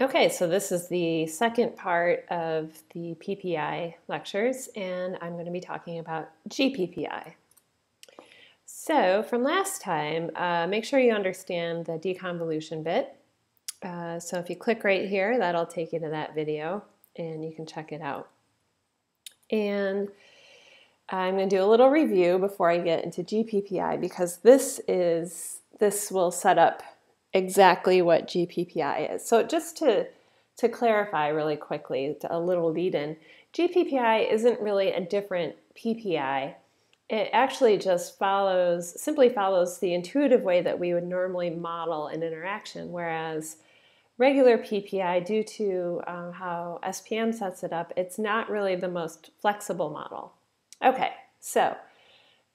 Okay, so this is the second part of the PPI lectures, and I'm going to be talking about GPPI. So from last time, uh, make sure you understand the deconvolution bit. Uh, so if you click right here, that'll take you to that video, and you can check it out. And I'm going to do a little review before I get into GPPI because this is this will set up exactly what GPPI is. So just to to clarify really quickly, a little lead in, GPPI isn't really a different PPI. It actually just follows, simply follows the intuitive way that we would normally model an interaction, whereas regular PPI, due to uh, how SPM sets it up, it's not really the most flexible model. Okay, so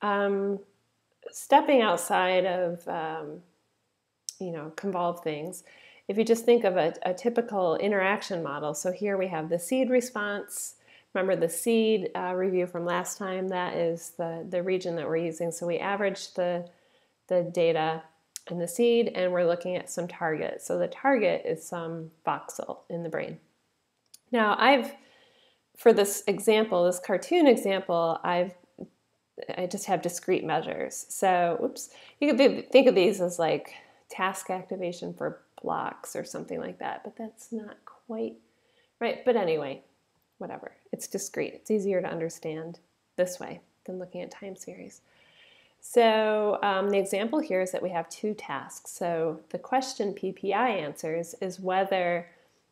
um, stepping outside of um, you know, convolve things. If you just think of a, a typical interaction model, so here we have the seed response. Remember the seed uh, review from last time, that is the, the region that we're using. So we averaged the, the data in the seed and we're looking at some target. So the target is some voxel in the brain. Now I've, for this example, this cartoon example, I've I just have discrete measures. So, oops, you could think of these as like task activation for blocks or something like that, but that's not quite right. But anyway, whatever. It's discrete. It's easier to understand this way than looking at time series. So um, the example here is that we have two tasks. So the question PPI answers is whether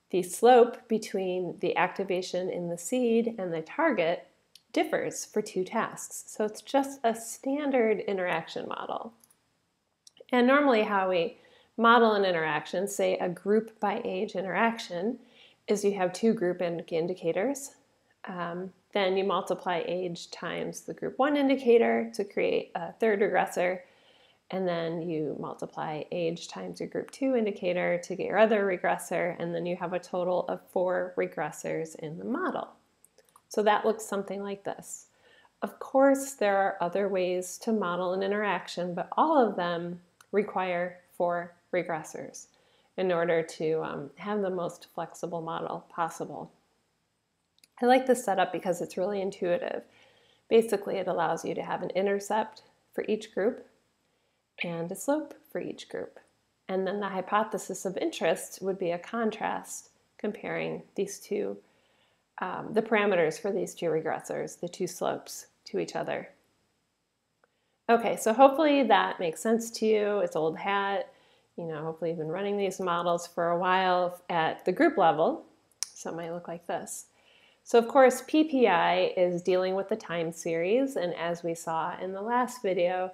the slope between the activation in the seed and the target differs for two tasks. So it's just a standard interaction model. And normally how we model an interaction, say a group by age interaction, is you have two group indicators. Um, then you multiply age times the group one indicator to create a third regressor. And then you multiply age times your group two indicator to get your other regressor. And then you have a total of four regressors in the model. So that looks something like this. Of course, there are other ways to model an interaction, but all of them require four regressors in order to um, have the most flexible model possible. I like this setup because it's really intuitive. Basically, it allows you to have an intercept for each group and a slope for each group. And then the hypothesis of interest would be a contrast comparing these two, um, the parameters for these two regressors, the two slopes, to each other. Okay, so hopefully that makes sense to you. It's old hat. You know, hopefully you've been running these models for a while at the group level. So it might look like this. So of course, PPI is dealing with the time series. And as we saw in the last video,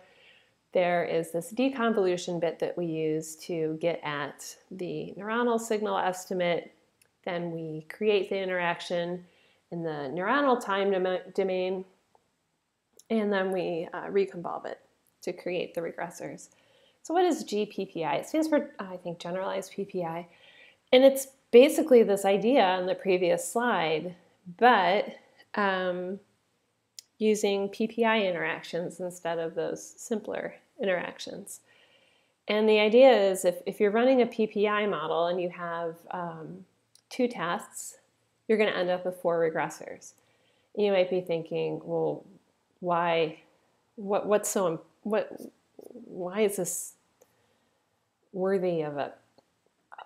there is this deconvolution bit that we use to get at the neuronal signal estimate. Then we create the interaction in the neuronal time domain and then we uh, reconvolve it to create the regressors. So what is GPPI? It stands for, I think, generalized PPI. And it's basically this idea on the previous slide, but um, using PPI interactions instead of those simpler interactions. And the idea is if, if you're running a PPI model and you have um, two tasks, you're going to end up with four regressors. You might be thinking, well, why what what's so what why is this worthy of a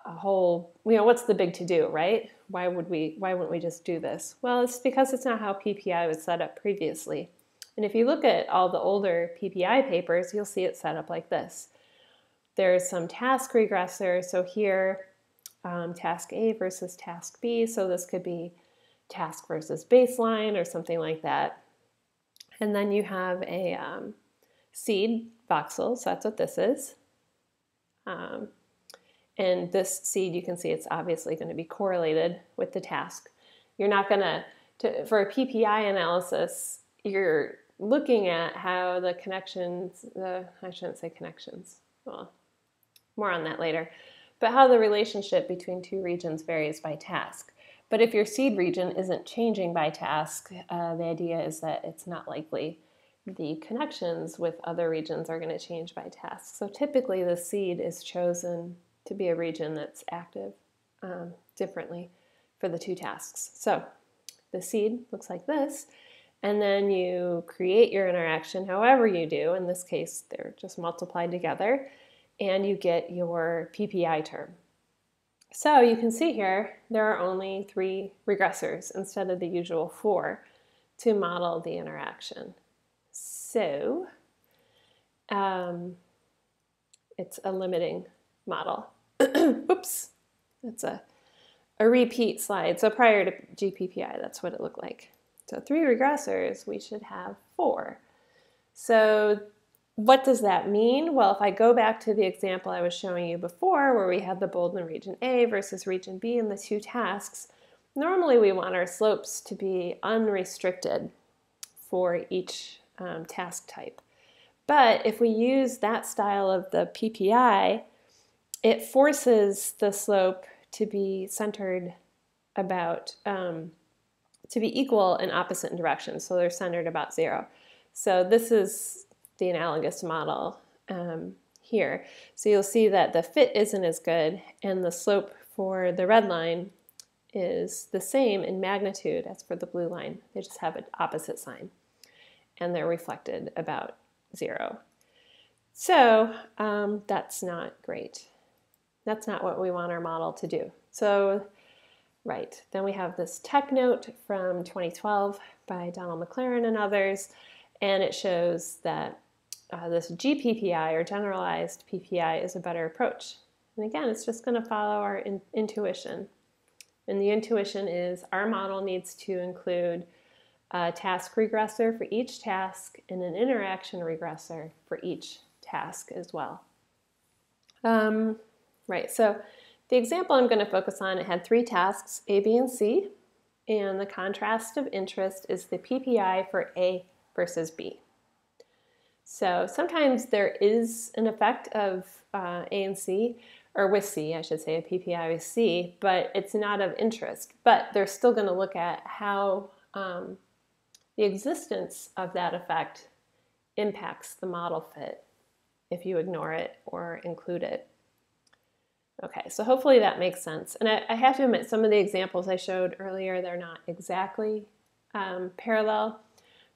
a whole you know what's the big to do right? Why would we why wouldn't we just do this? Well it's because it's not how ppi was set up previously. And if you look at all the older ppi papers you'll see it set up like this. There's some task regressor. So here um, task a versus task b. So this could be task versus baseline or something like that and then you have a um, seed voxel, so that's what this is. Um, and this seed, you can see it's obviously going to be correlated with the task. You're not going to, for a PPI analysis, you're looking at how the connections, the, I shouldn't say connections, well, more on that later, but how the relationship between two regions varies by task. But if your seed region isn't changing by task, uh, the idea is that it's not likely the connections with other regions are going to change by task. So typically the seed is chosen to be a region that's active um, differently for the two tasks. So the seed looks like this, and then you create your interaction however you do. In this case, they're just multiplied together, and you get your PPI term. So you can see here, there are only three regressors instead of the usual four to model the interaction. So um, it's a limiting model. Oops, that's a, a repeat slide. So prior to GPPI, that's what it looked like. So three regressors, we should have four. So what does that mean? Well, if I go back to the example I was showing you before, where we had the BOLD in region A versus region B in the two tasks, normally we want our slopes to be unrestricted for each um, task type. But if we use that style of the PPI, it forces the slope to be centered about, um, to be equal in opposite directions. So they're centered about zero. So this is the analogous model um, here. So you'll see that the fit isn't as good and the slope for the red line is the same in magnitude as for the blue line. They just have an opposite sign and they're reflected about zero. So um, that's not great. That's not what we want our model to do. So, right, then we have this tech note from 2012 by Donald McLaren and others, and it shows that uh, this GPPI or generalized PPI is a better approach. And again, it's just going to follow our in intuition. And the intuition is our model needs to include a task regressor for each task and an interaction regressor for each task as well. Um, right, so the example I'm going to focus on, it had three tasks, A, B, and C, and the contrast of interest is the PPI for A versus B. So sometimes there is an effect of uh, A and C, or with C, I should say, a PPI with C, but it's not of interest. But they're still going to look at how um, the existence of that effect impacts the model fit if you ignore it or include it. Okay, so hopefully that makes sense. And I, I have to admit, some of the examples I showed earlier, they're not exactly um, parallel.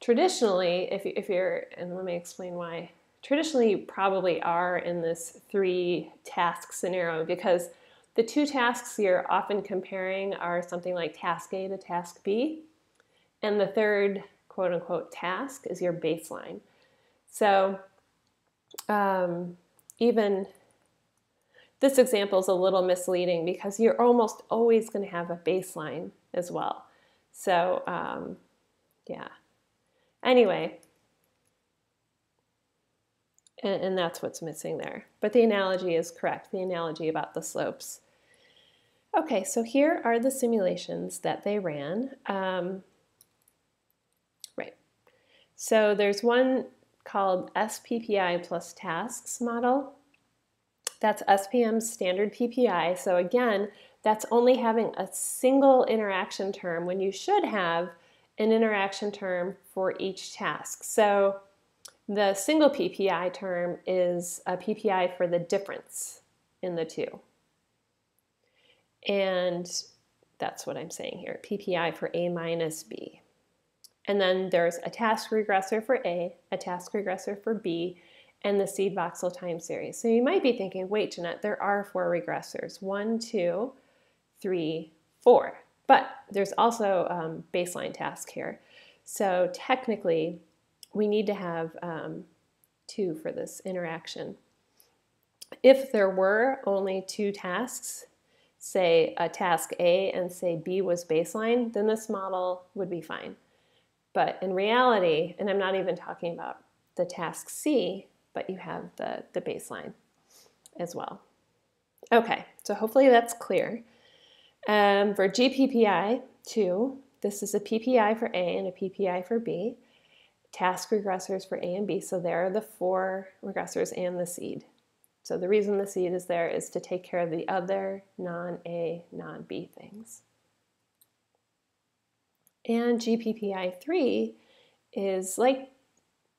Traditionally, if, if you're, and let me explain why, traditionally you probably are in this three task scenario because the two tasks you're often comparing are something like task A to task B. And the third quote unquote task is your baseline. So um, even this example is a little misleading because you're almost always going to have a baseline as well. So um, yeah. Anyway, and, and, that's what's missing there. But the analogy is correct, the analogy about the slopes. Okay, so here are the simulations that they ran. Um, right. So there's one called SPPI plus tasks model. That's SPM's standard PPI. So again, that's only having a single interaction term when you should have an interaction term for each task. So the single PPI term is a PPI for the difference in the two. And that's what I'm saying here, PPI for A minus B. And then there's a task regressor for A, a task regressor for B, and the seed voxel time series. So you might be thinking, wait, Jeanette, there are four regressors. One, two, three, four. But there's also um, baseline task here. So technically, we need to have um, two for this interaction. If there were only two tasks, say a task A and say B was baseline, then this model would be fine. But in reality, and I'm not even talking about the task C, but you have the, the baseline as well. Okay, so hopefully that's clear. Um, for GPPI 2, this is a PPI for A and a PPI for B task regressors for A and B. So there are the four regressors and the seed. So the reason the seed is there is to take care of the other non-A, non-B things. And GPPI3 is like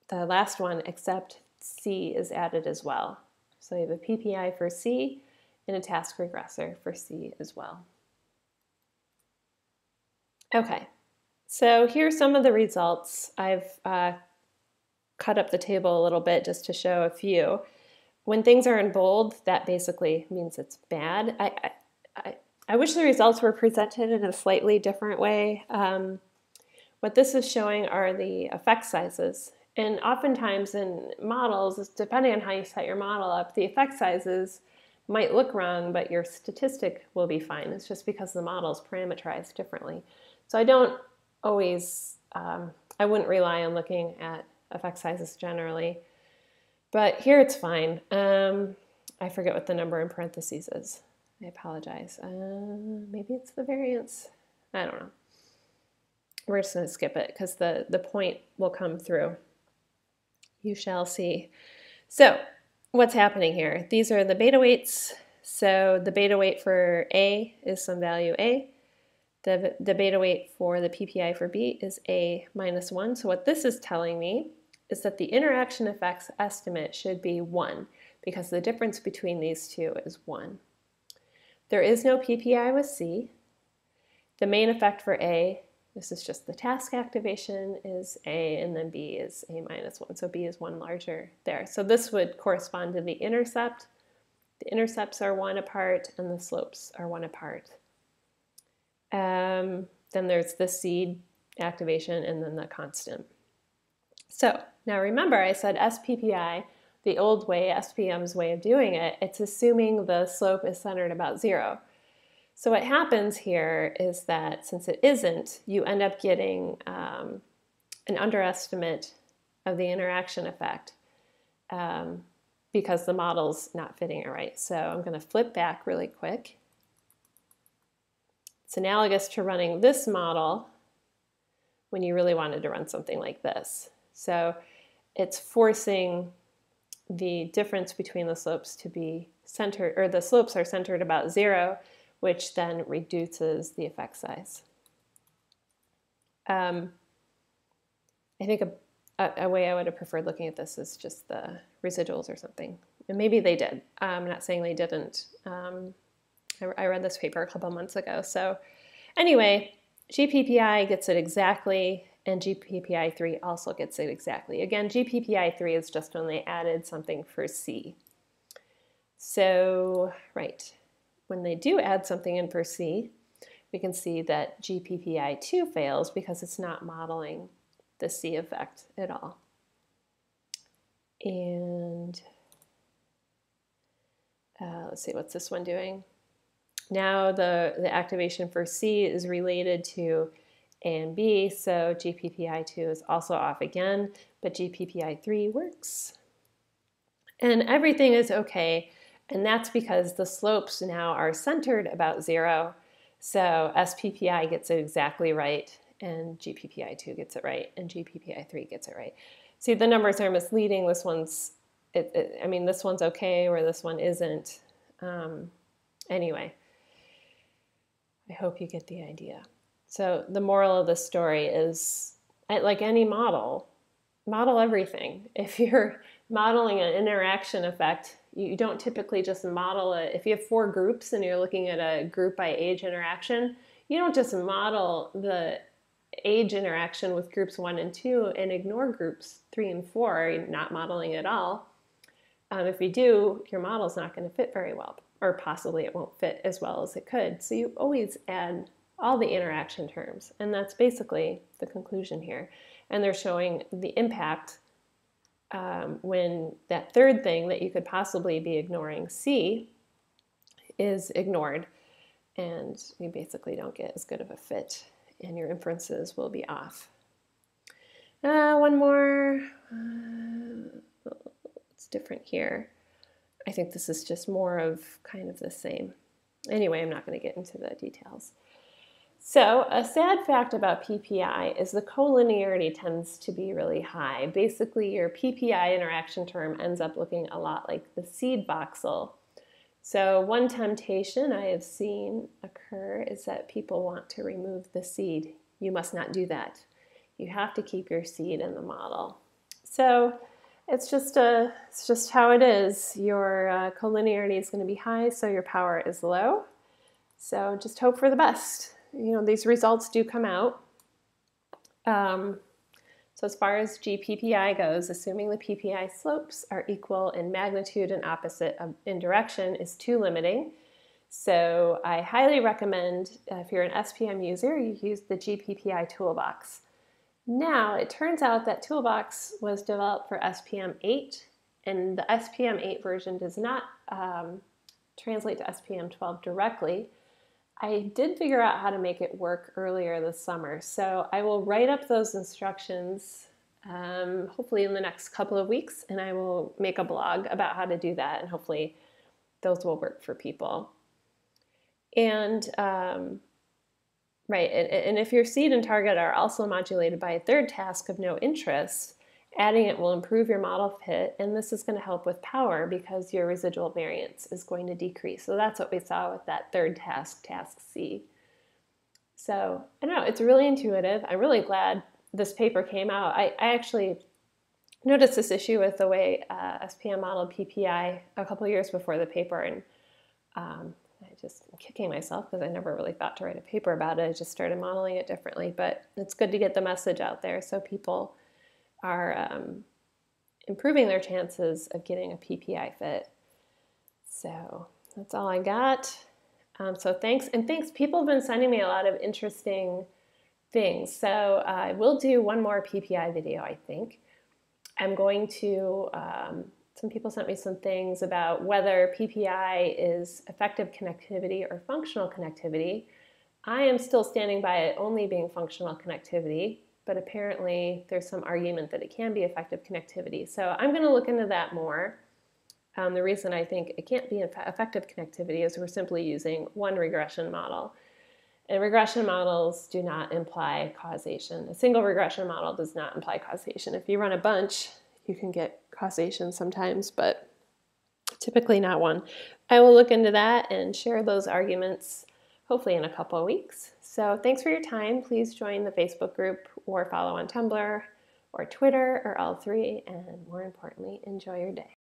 the last one, except C is added as well. So you have a PPI for C and a task regressor for C as well. Okay, so here's some of the results. I've uh, cut up the table a little bit just to show a few. When things are in bold, that basically means it's bad. I, I, I wish the results were presented in a slightly different way. Um, what this is showing are the effect sizes. And oftentimes in models, depending on how you set your model up, the effect sizes might look wrong, but your statistic will be fine. It's just because the model is parameterized differently. So I don't always, um, I wouldn't rely on looking at effect sizes generally. But here it's fine. Um, I forget what the number in parentheses is. I apologize. Uh, maybe it's the variance. I don't know. We're just going to skip it because the, the point will come through. You shall see. So what's happening here? These are the beta weights. So the beta weight for A is some value A. The, the beta weight for the PPI for B is A minus 1. So what this is telling me is that the interaction effects estimate should be 1 because the difference between these two is 1. There is no PPI with C. The main effect for A, this is just the task activation, is A, and then B is A minus 1. So B is 1 larger there. So this would correspond to the intercept. The intercepts are 1 apart, and the slopes are 1 apart. Um, then there's the seed activation, and then the constant. So now remember I said SPPI, the old way, SPM's way of doing it, it's assuming the slope is centered about zero. So what happens here is that since it isn't, you end up getting um, an underestimate of the interaction effect um, because the model's not fitting it right. So I'm going to flip back really quick. It's analogous to running this model when you really wanted to run something like this. So it's forcing the difference between the slopes to be centered, or the slopes are centered about zero, which then reduces the effect size. Um, I think a, a, a, way I would have preferred looking at this is just the residuals or something. And maybe they did. I'm not saying they didn't. Um, I, read this paper a couple months ago. So anyway, GPPI gets it exactly and GPPI3 also gets it exactly. Again, GPPI3 is just when they added something for C. So, right, when they do add something in for C, we can see that GPPI2 fails because it's not modeling the C effect at all. And uh, let's see, what's this one doing? Now the, the activation for C is related to A and B, so GPPI2 is also off again, but GPPI3 works. And everything is okay, and that's because the slopes now are centered about zero, so SPPI gets it exactly right, and GPPI2 gets it right, and GPPI3 gets it right. See, the numbers are misleading. This one's, it, it, I mean, this one's okay, or this one isn't. Um, anyway, I hope you get the idea. So the moral of the story is like any model, model everything. If you're modeling an interaction effect, you don't typically just model it. If you have four groups and you're looking at a group by age interaction, you don't just model the age interaction with groups one and two and ignore groups three and four, not modeling at all. Um, if you do, your model's not going to fit very well, or possibly it won't fit as well as it could. So you always add all the interaction terms. And that's basically the conclusion here. And they're showing the impact um, when that third thing that you could possibly be ignoring, C, is ignored. And you basically don't get as good of a fit, and your inferences will be off. Uh, one more. Uh, it's different here. I think this is just more of kind of the same. Anyway, I'm not going to get into the details. So a sad fact about PPI is the collinearity tends to be really high. Basically, your PPI interaction term ends up looking a lot like the seed voxel. So one temptation I have seen occur is that people want to remove the seed. You must not do that. You have to keep your seed in the model. So It's just a, it's just how it is. Your uh, collinearity is going to be high, so your power is low. So just hope for the best. You know, these results do come out. Um, so as far as GPPI goes, assuming the PPI slopes are equal in magnitude and opposite in direction is too limiting. So I highly recommend uh, if you're an SPM user, you use the GPPI toolbox. Now, it turns out that toolbox was developed for SPM 8, and the SPM 8 version does not um, translate to SPM 12 directly. I did figure out how to make it work earlier this summer, so I will write up those instructions um, hopefully in the next couple of weeks, and I will make a blog about how to do that, and hopefully those will work for people. And um, right, and, and if your seed and target are also modulated by a third task of no interest, adding it will improve your model fit, and this is going to help with power because your residual variance is going to decrease. So that's what we saw with that third task, task C. So I don't know, it's really intuitive. I'm really glad this paper came out. I, I actually noticed this issue with the way uh, SPM modeled PPI a couple years before the paper, and um, just kicking myself because I never really thought to write a paper about it. I just started modeling it differently. But it's good to get the message out there so people are um, improving their chances of getting a PPI fit. So that's all I got. Um, so thanks, and thanks. People have been sending me a lot of interesting things. So I will do one more PPI video, I think. I'm going to um, some people sent me some things about whether PPI is effective connectivity or functional connectivity. I am still standing by it only being functional connectivity, but apparently there's some argument that it can be effective connectivity. So I'm going to look into that more. Um, the reason I think it can't be effective connectivity is we're simply using one regression model. And regression models do not imply causation. A single regression model does not imply causation. If you run a bunch, you can get causation sometimes, but typically not one. I will look into that and share those arguments hopefully in a couple of weeks. So thanks for your time. Please join the Facebook group or follow on Tumblr or Twitter or all three. And more importantly, enjoy your day.